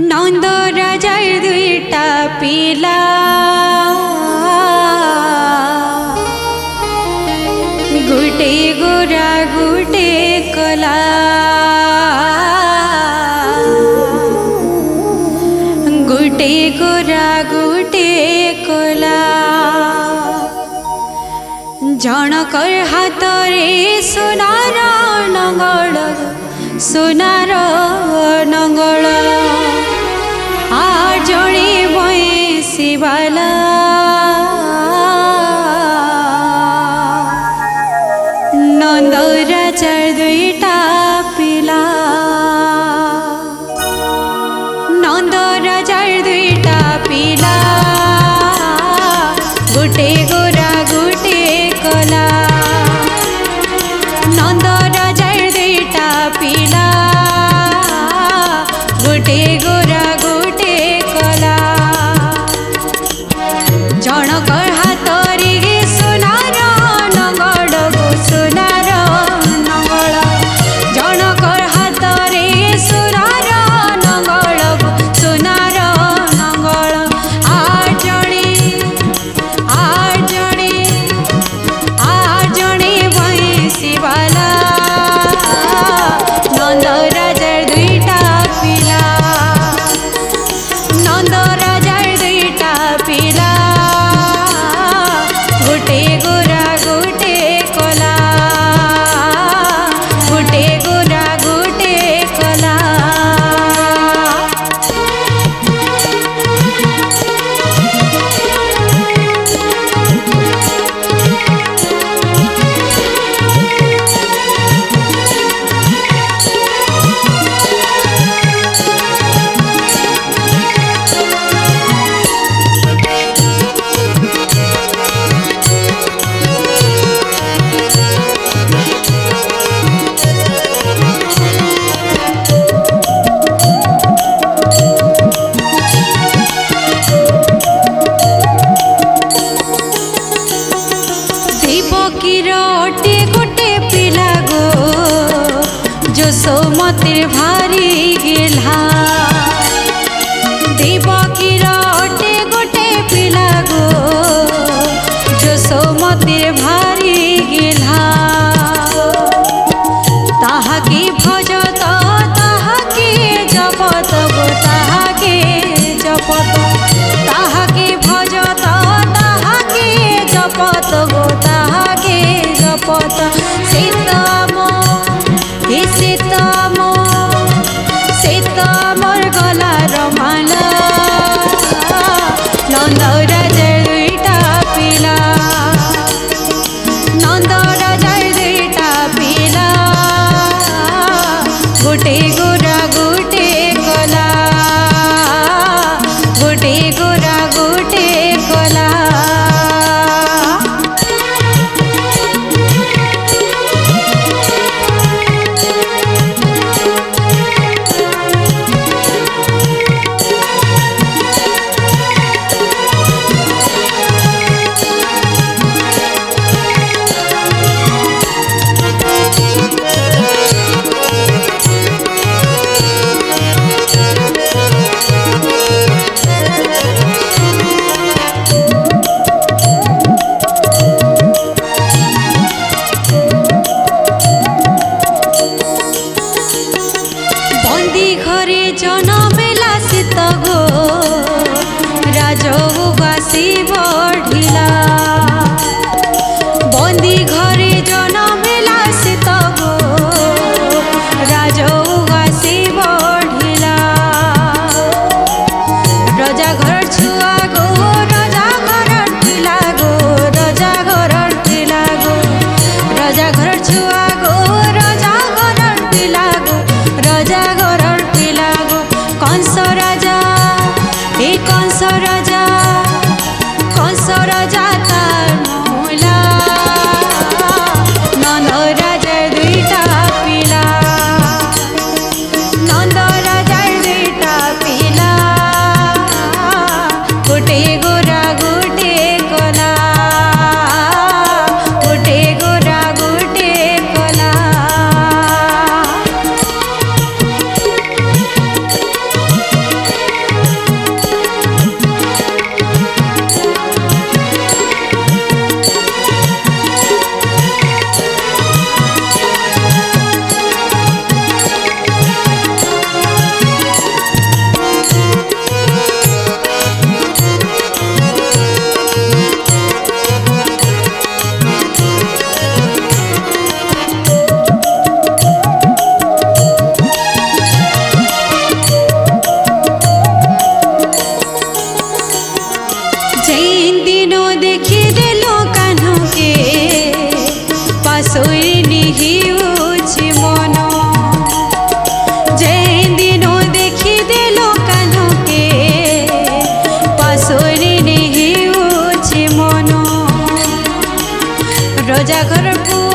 নন্দ রাজার দুইটা পিলা গুটে গোরা গুটে কলা গুটে গোরা গুটে কলা জনকর হাতরে সোনার हा সোনার सुनार শিবালা। নন্দ রাজার দুইটা পিলা। নন্দ রাজার দুইটা পিলা। গোটে গো কিরটে গোটে পিলা গো যশো মতির ভারি গেলা দেব কিরটে গোটে পিলা গো যশো মতির ভারি গেলা তাহাকে ভজত তাহাকে জপত গো তাহাকে জপত তাহাকে ভজত তাহাকে জপত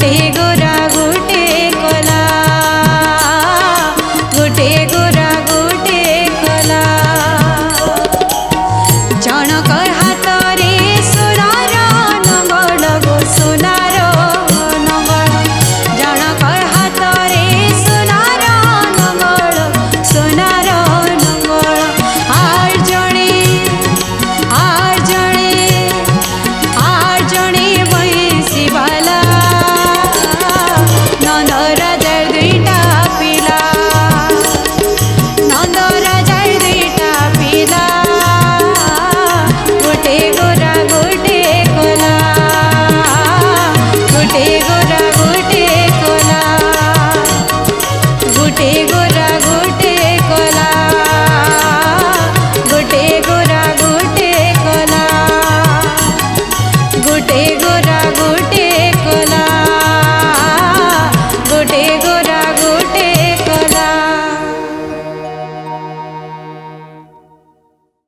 बटे